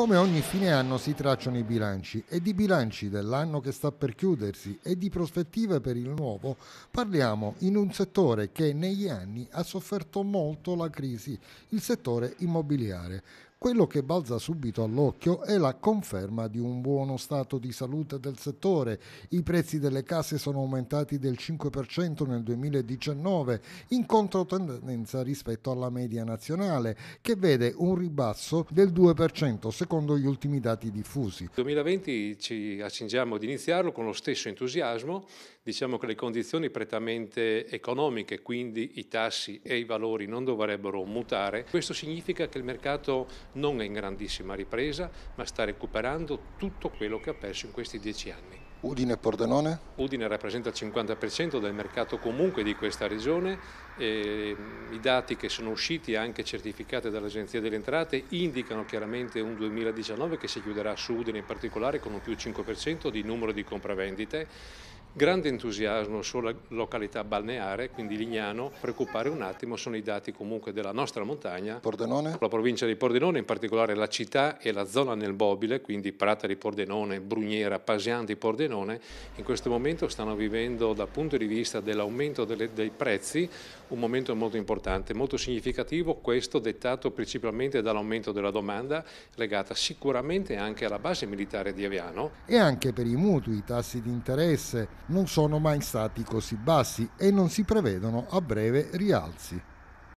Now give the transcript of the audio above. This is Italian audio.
Come ogni fine anno si tracciano i bilanci e di bilanci dell'anno che sta per chiudersi e di prospettive per il nuovo parliamo in un settore che negli anni ha sofferto molto la crisi, il settore immobiliare. Quello che balza subito all'occhio è la conferma di un buono stato di salute del settore. I prezzi delle case sono aumentati del 5% nel 2019, in controtendenza rispetto alla media nazionale, che vede un ribasso del 2% secondo gli ultimi dati diffusi. Nel 2020 ci accingiamo ad iniziarlo con lo stesso entusiasmo, diciamo che le condizioni prettamente economiche, quindi i tassi e i valori non dovrebbero mutare. Questo significa che il mercato non è in grandissima ripresa, ma sta recuperando tutto quello che ha perso in questi dieci anni. Udine e Pordenone? Udine rappresenta il 50% del mercato comunque di questa regione, e i dati che sono usciti anche certificati dall'Agenzia delle Entrate indicano chiaramente un 2019 che si chiuderà su Udine in particolare con un più 5% di numero di compravendite Grande entusiasmo sulla località balneare, quindi Lignano. Preoccupare un attimo sono i dati comunque della nostra montagna. Pordenone? La provincia di Pordenone, in particolare la città e la zona nel Bobile, quindi Prata di Pordenone, Brugnera, Pasian di Pordenone, in questo momento stanno vivendo dal punto di vista dell'aumento dei prezzi un momento molto importante, molto significativo, questo dettato principalmente dall'aumento della domanda legata sicuramente anche alla base militare di Aviano. E anche per i mutui i tassi di interesse non sono mai stati così bassi e non si prevedono a breve rialzi.